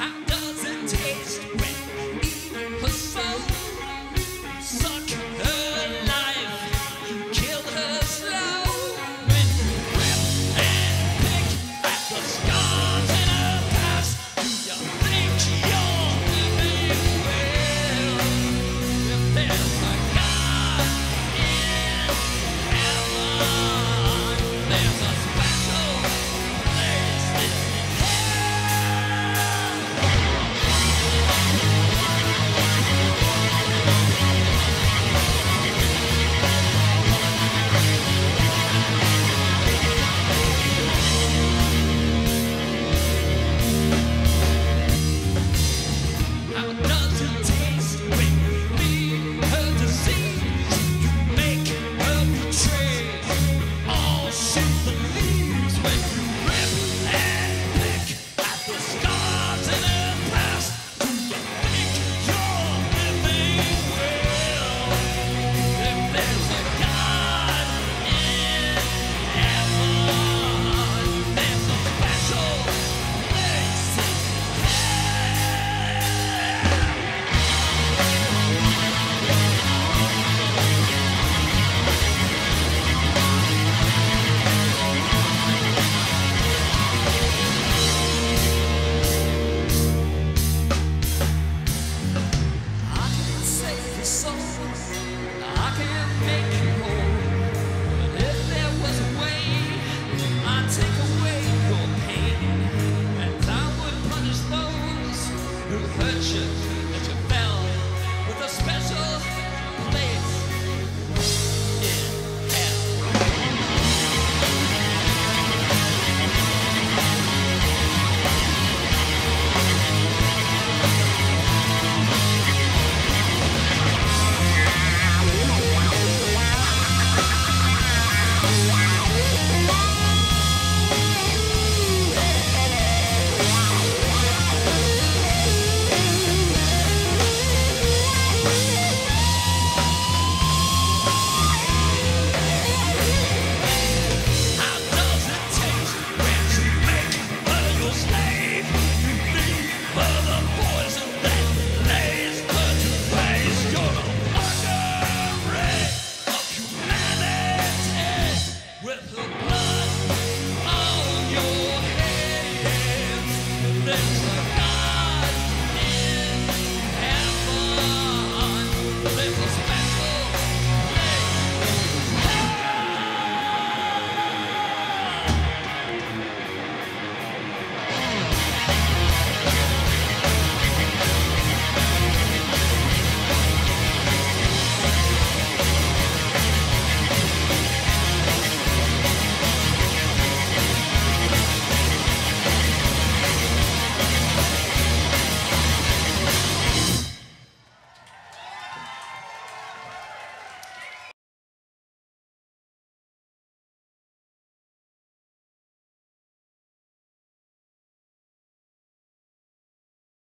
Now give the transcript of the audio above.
How does it taste